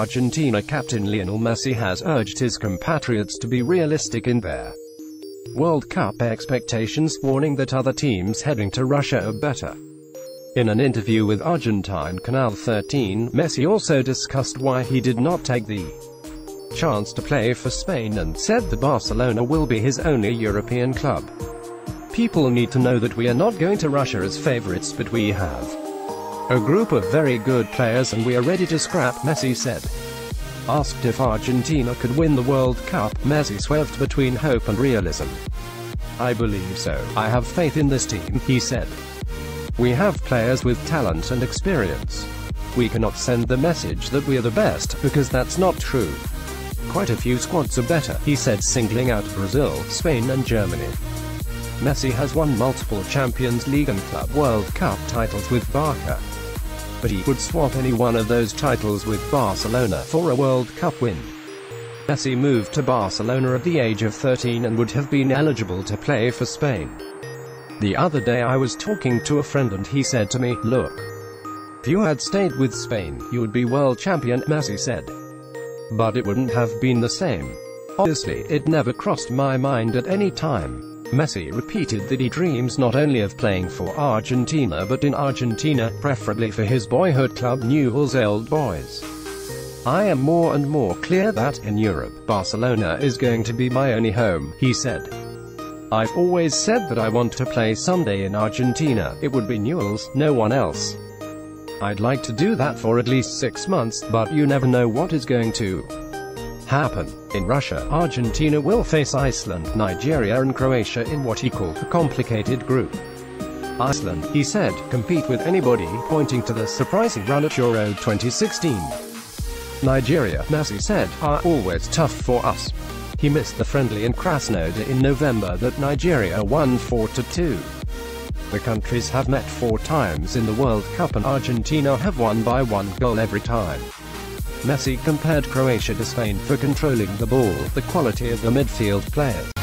Argentina captain Lionel Messi has urged his compatriots to be realistic in their World Cup expectations, warning that other teams heading to Russia are better. In an interview with Argentine Canal 13, Messi also discussed why he did not take the chance to play for Spain and said that Barcelona will be his only European club. People need to know that we are not going to Russia as favorites but we have a group of very good players and we are ready to scrap, Messi said. Asked if Argentina could win the World Cup, Messi swerved between hope and realism. I believe so. I have faith in this team, he said. We have players with talent and experience. We cannot send the message that we are the best, because that's not true. Quite a few squads are better, he said singling out Brazil, Spain and Germany. Messi has won multiple Champions League and Club World Cup titles with Barca. But he would swap any one of those titles with Barcelona for a World Cup win. Messi moved to Barcelona at the age of 13 and would have been eligible to play for Spain. The other day I was talking to a friend and he said to me, look, if you had stayed with Spain, you would be world champion, Messi said. But it wouldn't have been the same. Obviously, it never crossed my mind at any time. Messi repeated that he dreams not only of playing for Argentina but in Argentina, preferably for his boyhood club Newell's Old Boys. I am more and more clear that, in Europe, Barcelona is going to be my only home, he said. I've always said that I want to play someday in Argentina, it would be Newell's, no one else. I'd like to do that for at least six months, but you never know what is going to happen. In Russia, Argentina will face Iceland, Nigeria and Croatia in what he called a complicated group. Iceland, he said, compete with anybody, pointing to the surprising run at Euro 2016. Nigeria, Messi said, are always tough for us. He missed the friendly in Krasnodar in November that Nigeria won 4-2. The countries have met four times in the World Cup and Argentina have won by one goal every time. Messi compared Croatia to Spain for controlling the ball, the quality of the midfield players.